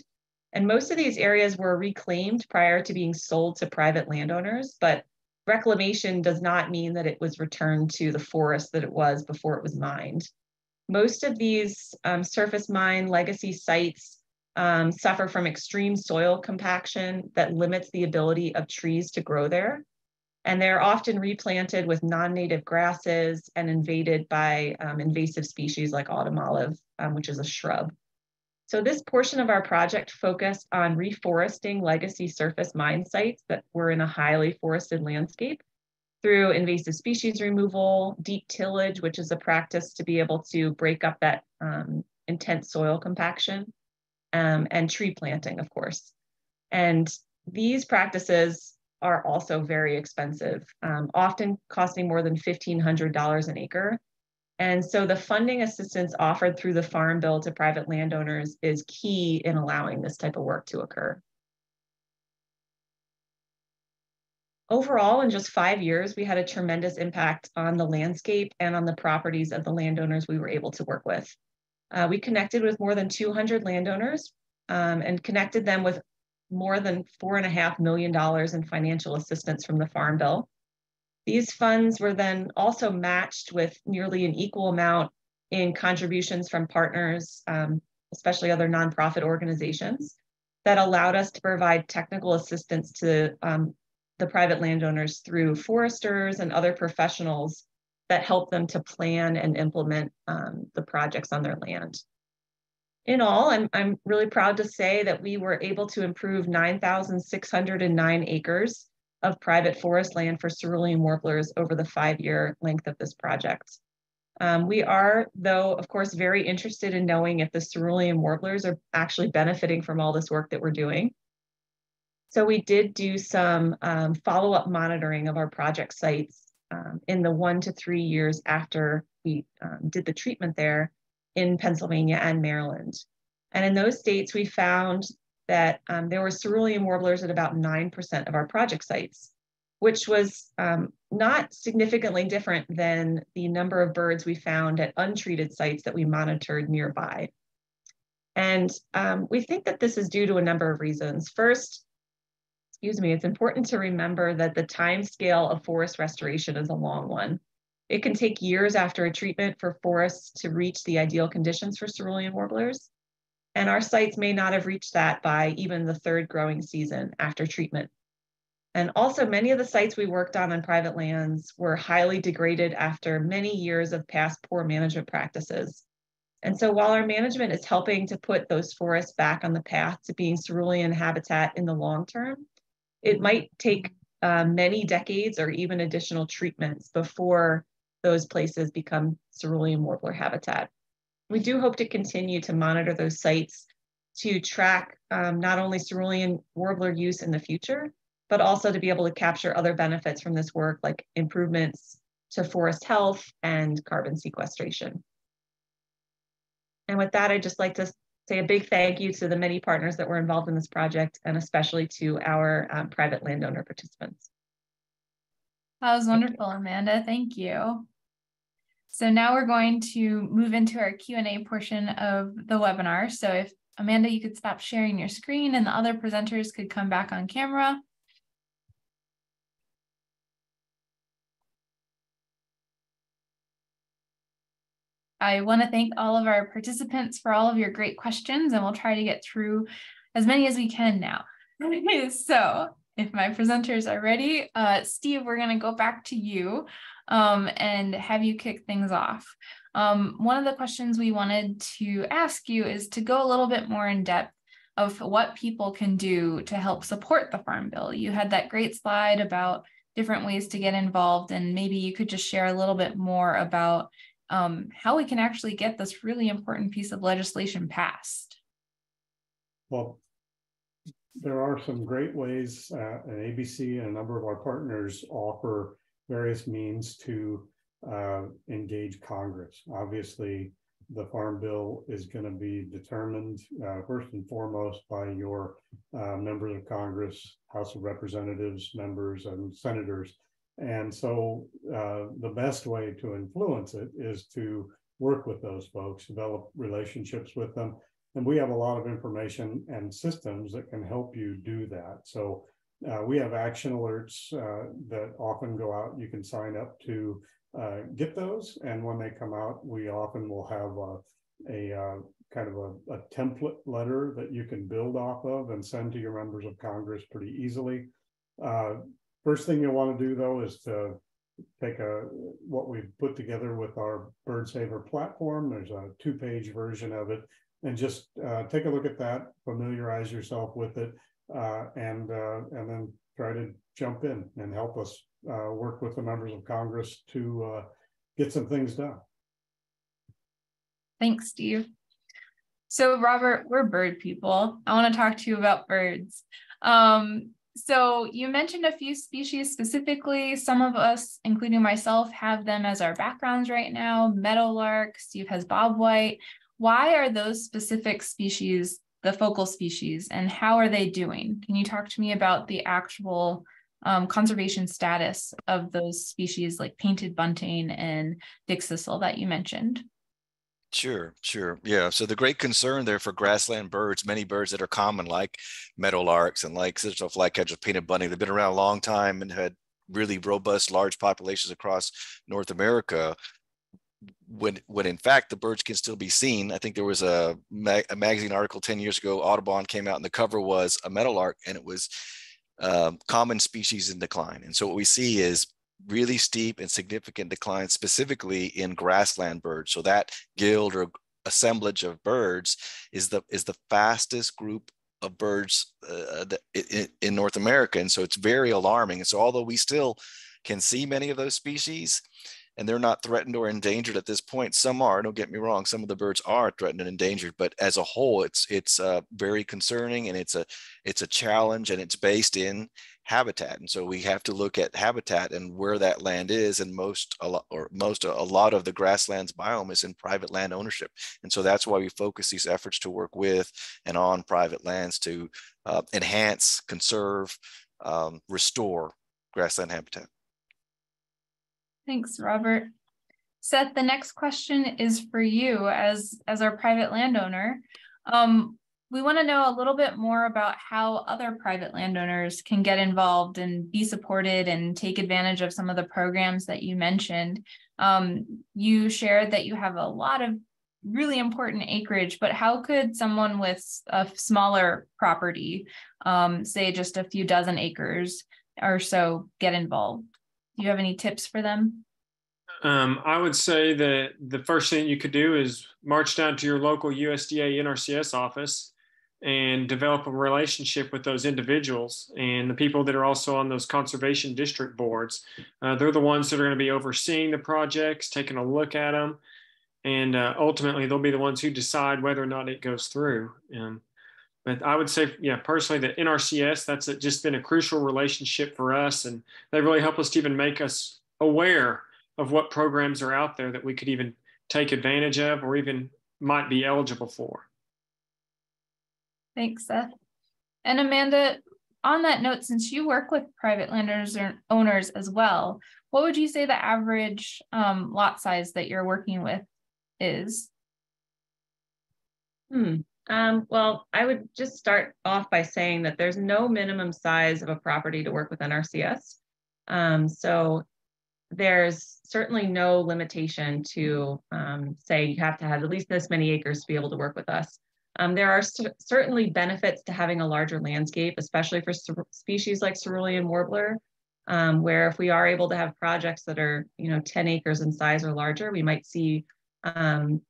And most of these areas were reclaimed prior to being sold to private landowners, but reclamation does not mean that it was returned to the forest that it was before it was mined. Most of these um, surface mine legacy sites um, suffer from extreme soil compaction that limits the ability of trees to grow there. And they're often replanted with non-native grasses and invaded by um, invasive species like autumn olive, um, which is a shrub. So this portion of our project focused on reforesting legacy surface mine sites that were in a highly forested landscape through invasive species removal, deep tillage, which is a practice to be able to break up that um, intense soil compaction, um, and tree planting, of course. And these practices are also very expensive, um, often costing more than $1,500 an acre. And so the funding assistance offered through the Farm Bill to private landowners is key in allowing this type of work to occur. Overall, in just five years, we had a tremendous impact on the landscape and on the properties of the landowners we were able to work with. Uh, we connected with more than 200 landowners um, and connected them with more than four and a half million dollars in financial assistance from the Farm Bill. These funds were then also matched with nearly an equal amount in contributions from partners, um, especially other nonprofit organizations, that allowed us to provide technical assistance to um, the private landowners through foresters and other professionals that help them to plan and implement um, the projects on their land. In all, I'm, I'm really proud to say that we were able to improve 9,609 acres of private forest land for cerulean warblers over the five-year length of this project. Um, we are, though, of course, very interested in knowing if the cerulean warblers are actually benefiting from all this work that we're doing. So we did do some um, follow-up monitoring of our project sites um, in the one to three years after we um, did the treatment there in Pennsylvania and Maryland. And in those states, we found that um, there were cerulean warblers at about 9% of our project sites, which was um, not significantly different than the number of birds we found at untreated sites that we monitored nearby. And um, we think that this is due to a number of reasons. First, excuse me, it's important to remember that the time scale of forest restoration is a long one. It can take years after a treatment for forests to reach the ideal conditions for cerulean warblers. And our sites may not have reached that by even the third growing season after treatment. And also many of the sites we worked on on private lands were highly degraded after many years of past poor management practices. And so while our management is helping to put those forests back on the path to being cerulean habitat in the long term, it might take uh, many decades or even additional treatments before those places become cerulean warbler habitat. We do hope to continue to monitor those sites to track um, not only cerulean warbler use in the future, but also to be able to capture other benefits from this work like improvements to forest health and carbon sequestration. And with that, I'd just like to say a big thank you to the many partners that were involved in this project and especially to our um, private landowner participants. That was wonderful, Amanda. Thank you. So now we're going to move into our Q&A portion of the webinar. So if Amanda, you could stop sharing your screen and the other presenters could come back on camera. I want to thank all of our participants for all of your great questions, and we'll try to get through as many as we can now. so if my presenters are ready, uh, Steve, we're going to go back to you um, and have you kick things off. Um, one of the questions we wanted to ask you is to go a little bit more in depth of what people can do to help support the Farm Bill. You had that great slide about different ways to get involved, and maybe you could just share a little bit more about um, how we can actually get this really important piece of legislation passed. Well, there are some great ways, uh, and ABC and a number of our partners offer various means to uh, engage Congress. Obviously, the Farm Bill is going to be determined uh, first and foremost by your uh, members of Congress, House of Representatives, members, and senators and so uh, the best way to influence it is to work with those folks, develop relationships with them. And we have a lot of information and systems that can help you do that. So uh, we have action alerts uh, that often go out. You can sign up to uh, get those. And when they come out, we often will have a, a uh, kind of a, a template letter that you can build off of and send to your members of Congress pretty easily. Uh, First thing you'll want to do though is to take a what we've put together with our Bird Saver platform. There's a two-page version of it, and just uh, take a look at that, familiarize yourself with it, uh, and uh, and then try to jump in and help us uh, work with the members of Congress to uh, get some things done. Thanks, Steve. So, Robert, we're bird people. I want to talk to you about birds. Um, so you mentioned a few species specifically. Some of us, including myself, have them as our backgrounds right now. Meadowlark, Steve has bobwhite. Why are those specific species the focal species and how are they doing? Can you talk to me about the actual um, conservation status of those species like painted bunting and dickcissel that you mentioned? Sure, sure. Yeah. So the great concern there for grassland birds, many birds that are common, like meadowlarks and like of flycatchers, painted bunting, they've been around a long time and had really robust, large populations across North America, when when in fact the birds can still be seen. I think there was a, a magazine article 10 years ago, Audubon came out and the cover was a meadowlark and it was um, common species in decline. And so what we see is really steep and significant decline specifically in grassland birds. So that guild or assemblage of birds is the is the fastest group of birds uh, in North America. And so it's very alarming. And so although we still can see many of those species, and they're not threatened or endangered at this point. Some are. Don't get me wrong. Some of the birds are threatened and endangered, but as a whole, it's it's uh, very concerning and it's a it's a challenge and it's based in habitat. And so we have to look at habitat and where that land is. And most a lot or most a lot of the grasslands biome is in private land ownership. And so that's why we focus these efforts to work with and on private lands to uh, enhance, conserve, um, restore grassland habitat. Thanks, Robert. Seth, the next question is for you as, as our private landowner. Um, we want to know a little bit more about how other private landowners can get involved and be supported and take advantage of some of the programs that you mentioned. Um, you shared that you have a lot of really important acreage, but how could someone with a smaller property, um, say just a few dozen acres or so, get involved? Do you have any tips for them? Um, I would say that the first thing you could do is march down to your local USDA NRCS office and develop a relationship with those individuals and the people that are also on those conservation district boards. Uh, they're the ones that are going to be overseeing the projects, taking a look at them, and uh, ultimately they'll be the ones who decide whether or not it goes through. Um, but I would say, yeah, personally, the NRCS, that's a, just been a crucial relationship for us. And they really help us to even make us aware of what programs are out there that we could even take advantage of or even might be eligible for. Thanks, Seth. And Amanda, on that note, since you work with private landowners or owners as well, what would you say the average um, lot size that you're working with is? Hmm. Um, well, I would just start off by saying that there's no minimum size of a property to work with NRCS. Um, so there's certainly no limitation to um, say you have to have at least this many acres to be able to work with us. Um, there are certainly benefits to having a larger landscape, especially for species like cerulean warbler, um, where if we are able to have projects that are, you know, 10 acres in size or larger, we might see um,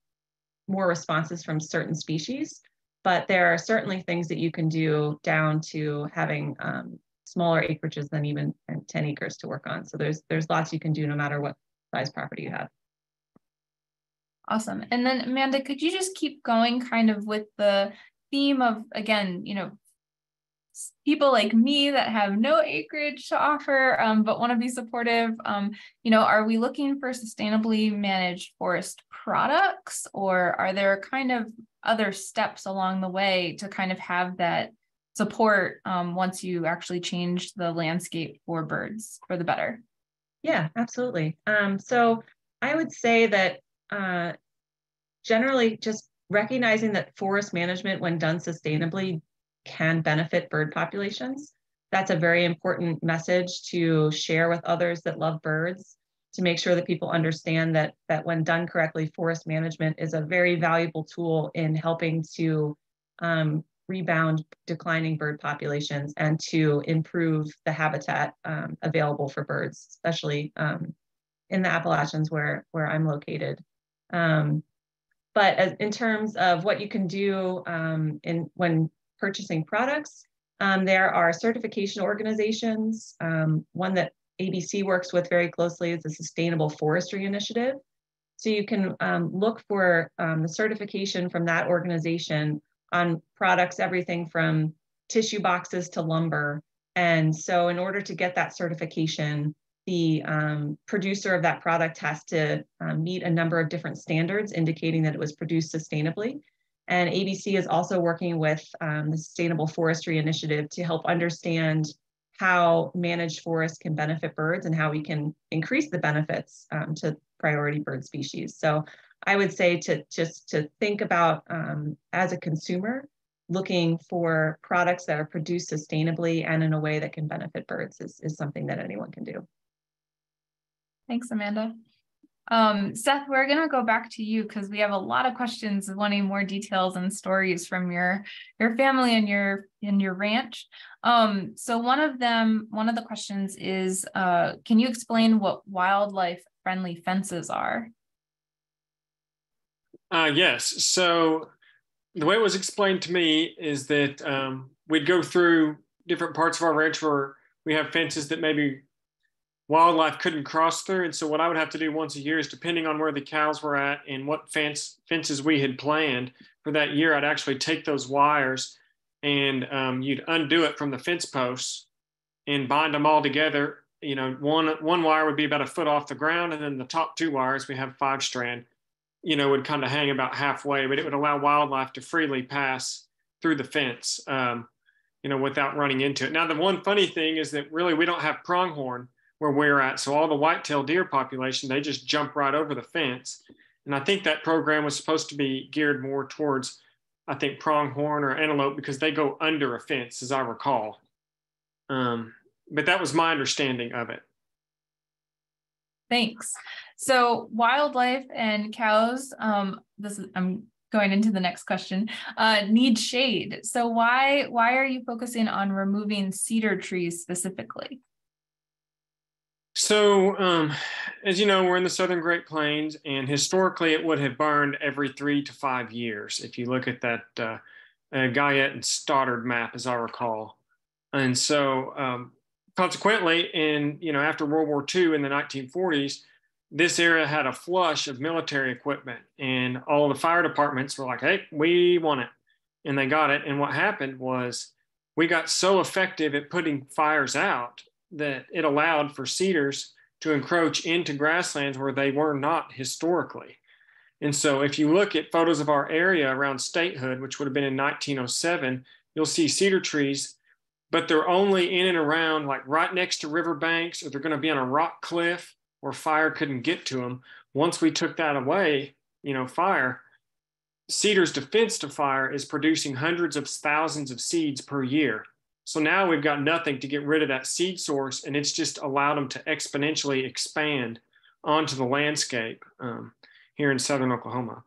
more responses from certain species but there are certainly things that you can do down to having um, smaller acreages than even 10 acres to work on. So there's there's lots you can do no matter what size property you have. Awesome. And then Amanda, could you just keep going kind of with the theme of again, you know, people like me that have no acreage to offer um, but want to be supportive um, you know are we looking for sustainably managed forest products or are there kind of other steps along the way to kind of have that support um, once you actually change the landscape for birds for the better? Yeah absolutely. Um, so i would say that uh, generally just recognizing that forest management when done sustainably can benefit bird populations. That's a very important message to share with others that love birds to make sure that people understand that, that when done correctly, forest management is a very valuable tool in helping to um, rebound declining bird populations and to improve the habitat um, available for birds, especially um, in the Appalachians where, where I'm located. Um, but as, in terms of what you can do um, in when purchasing products. Um, there are certification organizations. Um, one that ABC works with very closely is the Sustainable Forestry Initiative. So you can um, look for um, the certification from that organization on products, everything from tissue boxes to lumber. And so in order to get that certification, the um, producer of that product has to um, meet a number of different standards indicating that it was produced sustainably. And ABC is also working with um, the Sustainable Forestry Initiative to help understand how managed forests can benefit birds and how we can increase the benefits um, to priority bird species. So I would say to just to think about um, as a consumer, looking for products that are produced sustainably and in a way that can benefit birds is, is something that anyone can do. Thanks, Amanda. Um, Seth, we're going to go back to you because we have a lot of questions wanting more details and stories from your your family and your and your ranch. Um, so one of them, one of the questions is, uh, can you explain what wildlife friendly fences are? Uh, yes. So the way it was explained to me is that um, we'd go through different parts of our ranch where we have fences that maybe wildlife couldn't cross through. And so what I would have to do once a year is depending on where the cows were at and what fence fences we had planned for that year, I'd actually take those wires and um, you'd undo it from the fence posts and bind them all together. You know, one one wire would be about a foot off the ground, and then the top two wires we have five strand. You know, would kind of hang about halfway, but it would allow wildlife to freely pass through the fence. Um, you know, without running into it. Now, the one funny thing is that really we don't have pronghorn where we're at. So all the whitetail deer population, they just jump right over the fence. And I think that program was supposed to be geared more towards, I think, pronghorn or antelope because they go under a fence, as I recall. Um, but that was my understanding of it. Thanks. So wildlife and cows, um, this is, I'm going into the next question, uh, need shade. So why why are you focusing on removing cedar trees specifically? So, um, as you know, we're in the Southern Great Plains, and historically it would have burned every three to five years. If you look at that uh, uh, Guyette and Stoddard map, as I recall, and so um, consequently, in you know after World War II in the 1940s, this area had a flush of military equipment, and all the fire departments were like, "Hey, we want it," and they got it. And what happened was we got so effective at putting fires out that it allowed for cedars to encroach into grasslands where they were not historically. And so if you look at photos of our area around statehood, which would have been in 1907, you'll see cedar trees, but they're only in and around like right next to riverbanks, or they're going to be on a rock cliff where fire couldn't get to them. Once we took that away, you know, fire, cedar's defense to fire is producing hundreds of thousands of seeds per year. So now we've got nothing to get rid of that seed source, and it's just allowed them to exponentially expand onto the landscape um, here in southern Oklahoma.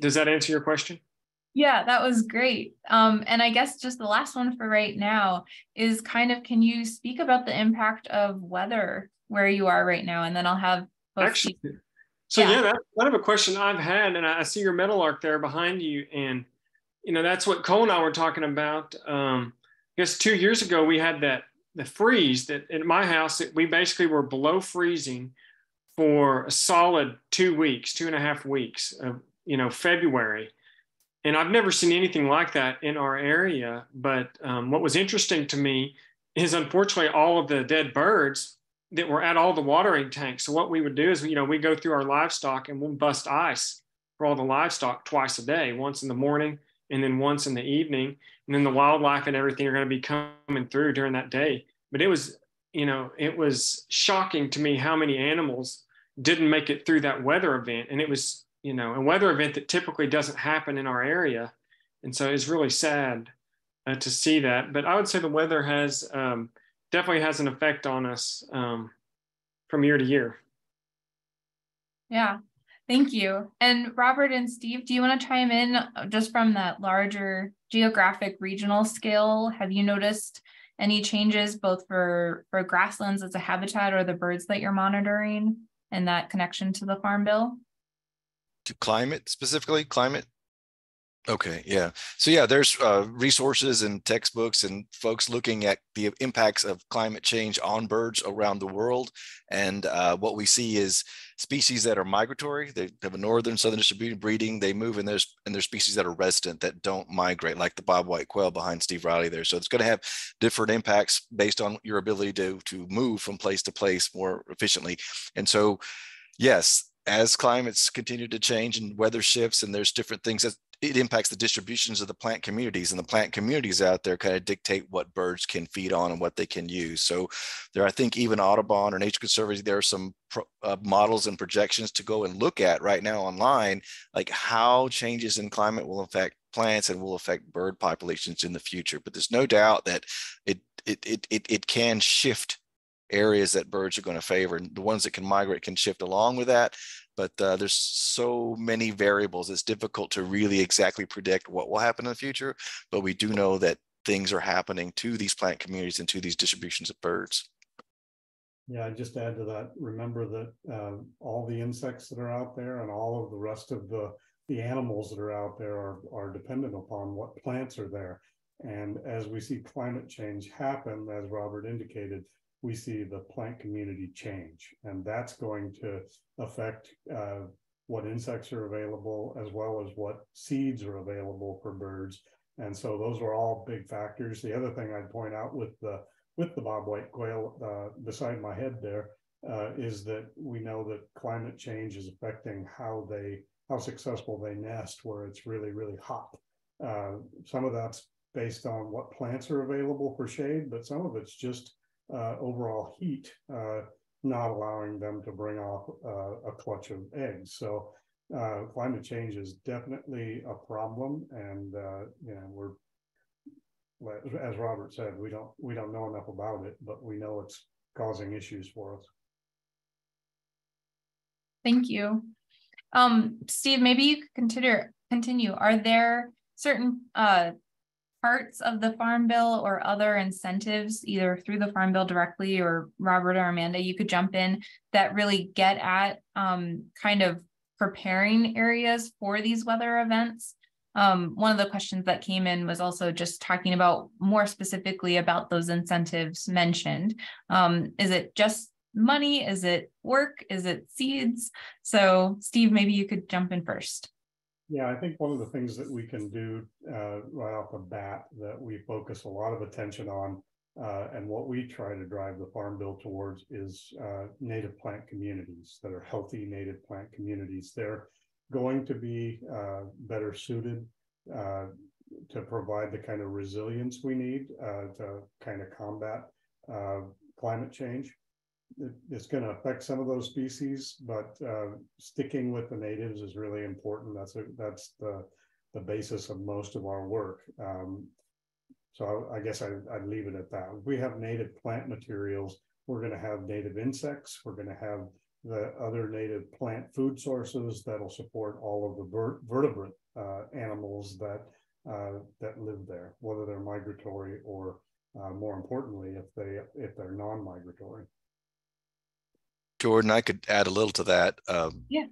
Does that answer your question? Yeah, that was great. Um, and I guess just the last one for right now is kind of can you speak about the impact of weather where you are right now? And then I'll have actually. So yeah, yeah that's kind of a question I've had, and I see your meadowlark there behind you, and you know, that's what Cole and I were talking about. Um, I guess two years ago we had that the freeze that in my house that we basically were below freezing for a solid two weeks, two and a half weeks of you know February, and I've never seen anything like that in our area. But um, what was interesting to me is unfortunately all of the dead birds that were at all the watering tanks. So what we would do is you know we go through our livestock and we'll bust ice for all the livestock twice a day, once in the morning and then once in the evening and then the wildlife and everything are going to be coming through during that day. But it was you know it was shocking to me how many animals didn't make it through that weather event. And it was you know a weather event that typically doesn't happen in our area. And so it's really sad uh, to see that. But i would say the weather has um, definitely has an effect on us um, from year to year. Yeah Thank you. And Robert and Steve, do you want to chime in uh, just from that larger geographic regional scale? Have you noticed any changes both for, for grasslands as a habitat or the birds that you're monitoring and that connection to the Farm Bill? To climate specifically, climate Okay, yeah. So yeah, there's uh, resources and textbooks and folks looking at the impacts of climate change on birds around the world. And uh, what we see is species that are migratory. They have a northern, southern distributed breeding. They move, and there's and there's species that are resident that don't migrate, like the bobwhite quail behind Steve Riley there. So it's going to have different impacts based on your ability to to move from place to place more efficiently. And so, yes, as climates continue to change and weather shifts and there's different things that it impacts the distributions of the plant communities and the plant communities out there kind of dictate what birds can feed on and what they can use. So there, I think even Audubon or Nature Conservancy, there are some pro, uh, models and projections to go and look at right now online, like how changes in climate will affect plants and will affect bird populations in the future. But there's no doubt that it it it it, it can shift areas that birds are going to favor. And the ones that can migrate can shift along with that. But uh, there's so many variables. It's difficult to really exactly predict what will happen in the future. But we do know that things are happening to these plant communities and to these distributions of birds. Yeah, just add to that. Remember that uh, all the insects that are out there and all of the rest of the the animals that are out there are, are dependent upon what plants are there. And as we see climate change happen, as Robert indicated, we see the plant community change. And that's going to affect uh, what insects are available as well as what seeds are available for birds. And so those are all big factors. The other thing I'd point out with the with the bobwhite quail uh, beside my head there uh, is that we know that climate change is affecting how they how successful they nest where it's really really hot. Uh, some of that's based on what plants are available for shade, but some of it's just uh, overall heat uh, not allowing them to bring off uh, a clutch of eggs. So climate change is definitely a problem, and you know we're as Robert said, we don't we don't know enough about it, but we know it's causing issues for us. Thank you. Um, Steve, maybe you could consider continue. Are there certain uh, parts of the Farm Bill or other incentives, either through the Farm Bill directly or Robert or Amanda, you could jump in that really get at um, kind of preparing areas for these weather events? Um, one of the questions that came in was also just talking about more specifically about those incentives mentioned. Um, is it just money? Is it work? Is it seeds? So, Steve, maybe you could jump in first. Yeah, I think one of the things that we can do uh, right off the bat that we focus a lot of attention on uh, and what we try to drive the Farm Bill towards is uh, native plant communities that are healthy native plant communities. They're going to be uh, better suited uh, to provide the kind of resilience we need uh, to kind of combat climate change it's going to affect some of those species, but uh, sticking with the natives is really important. That's a, that's the the basis of most of our work. Um, so I, I guess I, would leave it at that. If we have native plant materials, we're going to have native insects. We're going to have the other native plant food sources that'll support all of the vertebrate uh, animals that uh, that live there, whether they're migratory or uh, more importantly, if they if they're non-migratory. Jordan, I could add a little to that. Um, yeah.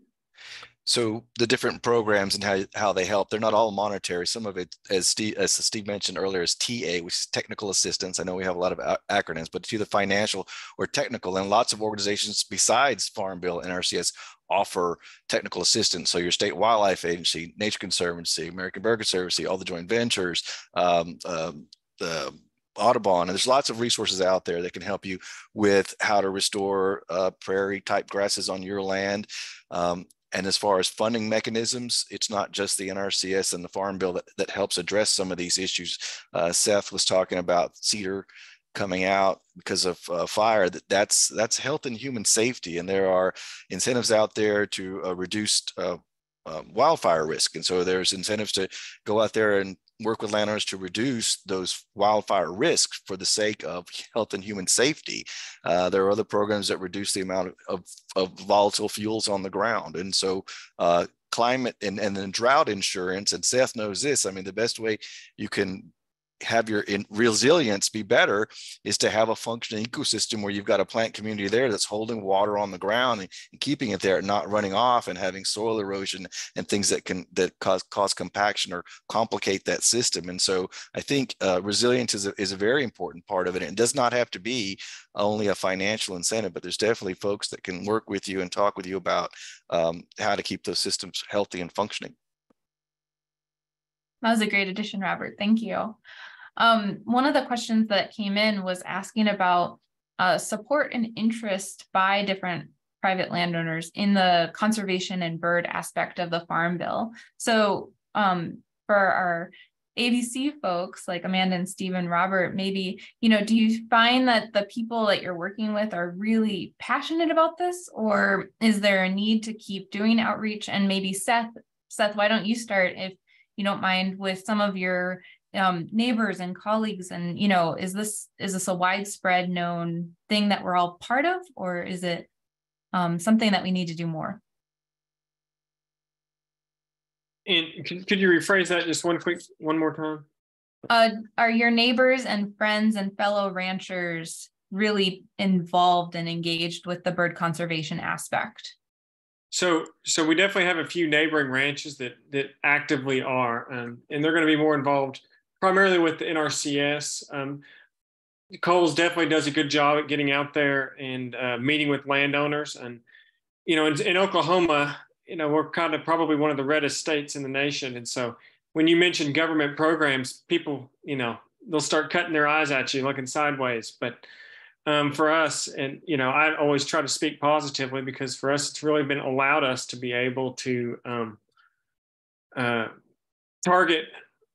So the different programs and how, how they help, they're not all monetary. Some of it, as Steve, as Steve mentioned earlier, is TA, which is technical assistance. I know we have a lot of acronyms, but to the financial or technical, and lots of organizations besides Farm Bill and RCS offer technical assistance. So your state wildlife agency, Nature Conservancy, American Bird Conservancy, all the joint ventures, um, um, the Audubon, and there's lots of resources out there that can help you with how to restore uh, prairie type grasses on your land. Um, and as far as funding mechanisms, it's not just the NRCS and the Farm Bill that, that helps address some of these issues. Uh, Seth was talking about cedar coming out because of uh, fire that that's that's health and human safety and there are incentives out there to uh, reduce uh, um, wildfire risk and so there's incentives to go out there and work with landowners to reduce those wildfire risks for the sake of health and human safety. Uh, there are other programs that reduce the amount of, of, volatile fuels on the ground. And so uh, climate and, and then drought insurance, and Seth knows this, I mean, the best way you can have your in resilience be better is to have a functioning ecosystem where you've got a plant community there that's holding water on the ground and, and, keeping it there not running off and having soil erosion and things that can that cause cause compaction or complicate that system. And so i think uh, resilience is a, is a very important part of it. And it does not have to be only a financial incentive but there's definitely folks that can work with you and talk with you about um, how to keep those systems healthy and functioning that was a great addition, Robert. Thank you. Um, one of the questions that came in was asking about uh, support and interest by different private landowners in the conservation and bird aspect of the farm bill. So um, for our ABC folks like Amanda and Stephen Robert, maybe, you know, do you find that the people that you're working with are really passionate about this? Or is there a need to keep doing outreach? And maybe Seth, Seth, why don't you start if you don't mind, with some of your um, neighbors and colleagues? And you know, is this is this a widespread known thing that we're all part of, or is it um, something that we need to do more? And could, could you rephrase that just one quick, one more time? Uh, are your neighbors and friends and fellow ranchers really involved and engaged with the bird conservation aspect? So, so we definitely have a few neighboring ranches that that actively are, um, and they're going to be more involved primarily with the NRCS. Um, Coles definitely does a good job at getting out there and uh, meeting with landowners. And you know, in, in Oklahoma, you know, we're kind of probably one of the reddest states in the nation, and so when you mention government programs, people, you know, they'll start cutting their eyes at you, looking sideways. But um, for us, and you know, I always try to speak positively because for us, it's really been allowed us to be able to um, uh, target,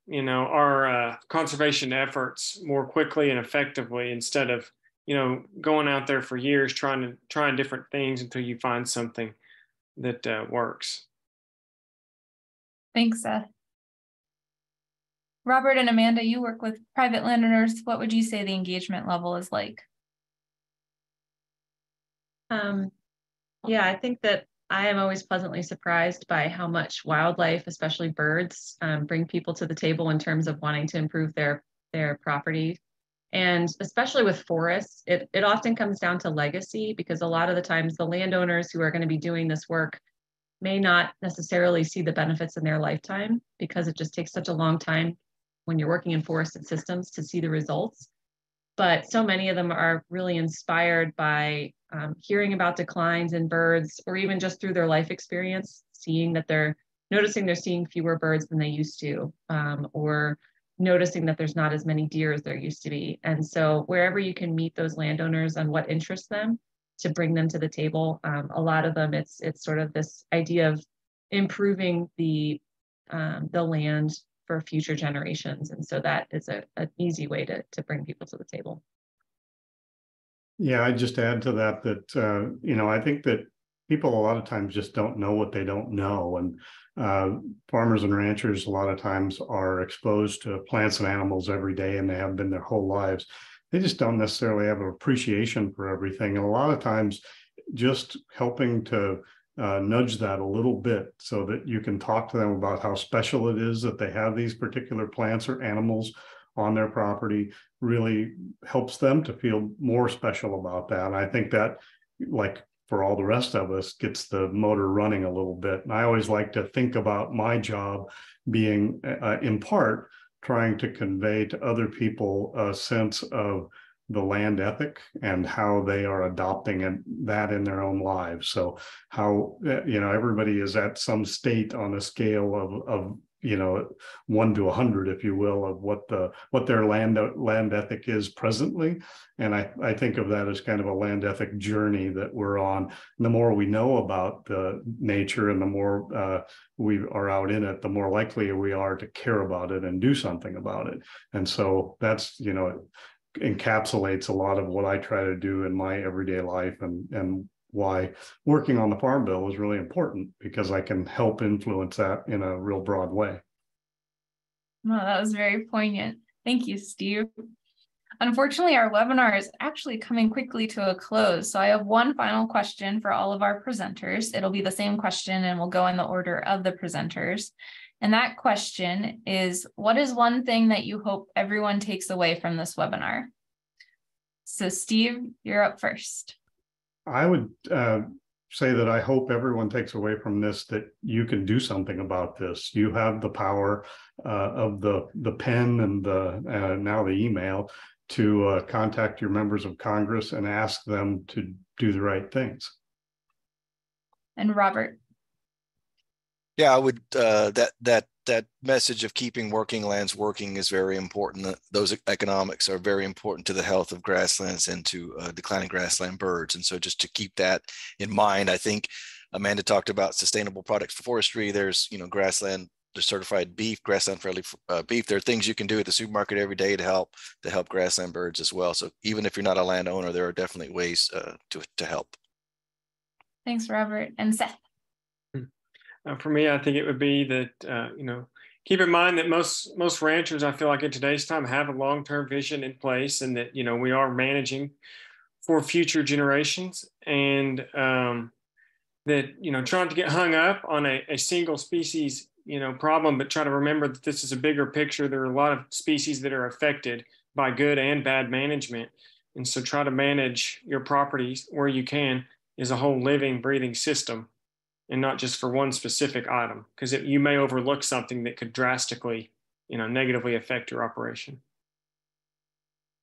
you know, our uh, conservation efforts more quickly and effectively instead of, you know, going out there for years trying to trying different things until you find something that uh, works. Thanks, Seth. Robert and Amanda, you work with private landowners. What would you say the engagement level is like? Um, yeah, I think that I am always pleasantly surprised by how much wildlife, especially birds, um, bring people to the table in terms of wanting to improve their their property. And especially with forests, it, it often comes down to legacy because a lot of the times the landowners who are going to be doing this work may not necessarily see the benefits in their lifetime because it just takes such a long time when you're working in forested systems to see the results. But so many of them are really inspired by um, hearing about declines in birds or even just through their life experience, seeing that they're noticing they're seeing fewer birds than they used to, um, or noticing that there's not as many deer as there used to be. And so wherever you can meet those landowners on what interests them to bring them to the table, um, a lot of them it's it's sort of this idea of improving the um, the land for future generations. And so that is a, an easy way to, to bring people to the table. Yeah, I just add to that that uh, you know I think that people a lot of times just don't know what they don't know, and uh, farmers and ranchers a lot of times are exposed to plants and animals every day, and they have been their whole lives. They just don't necessarily have an appreciation for everything, and a lot of times, just helping to uh, nudge that a little bit so that you can talk to them about how special it is that they have these particular plants or animals on their property really helps them to feel more special about that. And I think that, like for all the rest of us, gets the motor running a little bit. And I always like to think about my job being, uh, in part, trying to convey to other people a sense of the land ethic and how they are adopting that in their own lives. So how uh, you know everybody is at some state on a scale of of you know one to a hundred if you will of what the what their land land ethic is presently. And i i think of that as kind of a land ethic journey that we're on. And the more we know about the nature and the more uh, we are out in it the more likely we are to care about it and do something about it. And so that's you know encapsulates a lot of what i try to do in my everyday life and and why working on the farm bill is really important because I can help influence that in a real broad way. Well, that was very poignant. Thank you, Steve. Unfortunately, our webinar is actually coming quickly to a close. So I have one final question for all of our presenters. It'll be the same question and we'll go in the order of the presenters. And that question is, what is one thing that you hope everyone takes away from this webinar? So Steve, you're up first. I would uh, say that I hope everyone takes away from this that you can do something about this. You have the power uh, of the the pen and the uh, now the email to uh, contact your members of Congress and ask them to do the right things. And Robert. Yeah, I would uh, that that that message of keeping working lands working is very important. Those economics are very important to the health of grasslands and to uh, declining grassland birds. And so just to keep that in mind, I think Amanda talked about sustainable products for forestry. There's, you know, grassland, there's certified beef, grassland friendly uh, beef. There are things you can do at the supermarket every day to help to help grassland birds as well. So even if you're not a landowner, there are definitely ways uh, to, to help. Thanks, Robert. And Seth. Uh, for me, I think it would be that uh, you know keep in mind that most most ranchers, I feel like in today's time, have a long term vision in place, and that you know we are managing for future generations, and um, that you know trying to get hung up on a, a single species you know problem, but try to remember that this is a bigger picture. There are a lot of species that are affected by good and bad management, and so try to manage your properties where you can is a whole living, breathing system and not just for one specific item because you may overlook something that could drastically you know negatively affect your operation.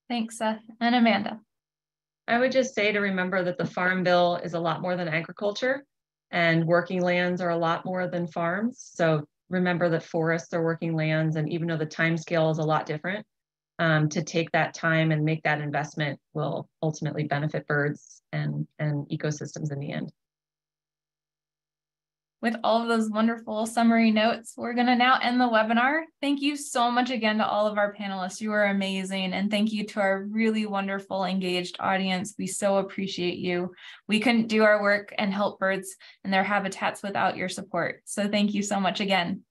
Thanks seth. And amanda. I would just say to remember that the farm bill is a lot more than agriculture and working lands are a lot more than farms. So remember that forests are working lands and even though the time scale is a lot different um, to take that time and make that investment will ultimately benefit birds and, and ecosystems in the end with all of those wonderful summary notes, we're going to now end the webinar. Thank you so much again to all of our panelists. You are amazing. And thank you to our really wonderful engaged audience. We so appreciate you. We couldn't do our work and help birds and their habitats without your support. So thank you so much again.